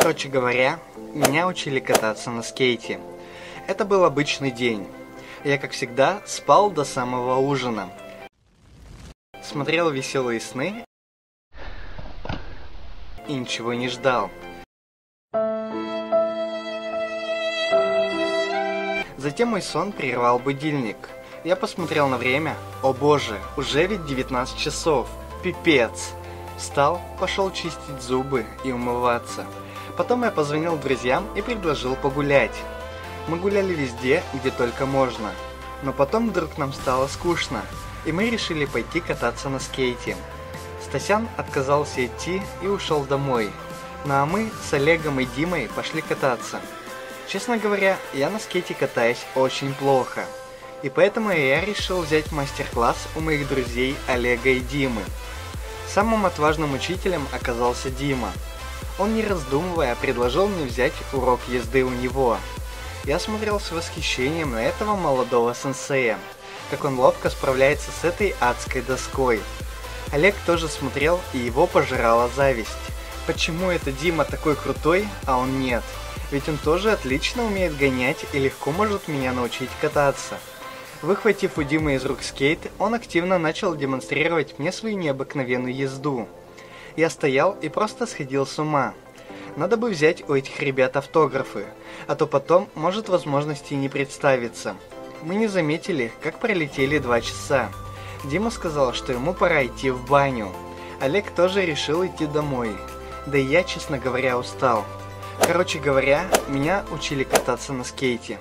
Короче говоря, меня учили кататься на скейте. Это был обычный день. Я, как всегда, спал до самого ужина. Смотрел веселые сны и ничего не ждал. Затем мой сон прервал будильник. Я посмотрел на время. О боже, уже ведь 19 часов. Пипец. Встал, пошел чистить зубы и умываться. Потом я позвонил друзьям и предложил погулять. Мы гуляли везде, где только можно. Но потом вдруг нам стало скучно, и мы решили пойти кататься на скейте. Стасян отказался идти и ушел домой. Ну а мы с Олегом и Димой пошли кататься. Честно говоря, я на скейте катаюсь очень плохо. И поэтому я решил взять мастер-класс у моих друзей Олега и Димы. Самым отважным учителем оказался Дима – он, не раздумывая, предложил мне взять урок езды у него. Я смотрел с восхищением на этого молодого сенсея, как он ловко справляется с этой адской доской. Олег тоже смотрел, и его пожирала зависть. Почему это Дима такой крутой, а он нет? Ведь он тоже отлично умеет гонять и легко может меня научить кататься. Выхватив у Димы из рук скейт, он активно начал демонстрировать мне свою необыкновенную езду. Я стоял и просто сходил с ума. Надо бы взять у этих ребят автографы, а то потом может возможности не представиться. Мы не заметили, как пролетели два часа. Дима сказал, что ему пора идти в баню. Олег тоже решил идти домой. Да и я, честно говоря, устал. Короче говоря, меня учили кататься на скейте.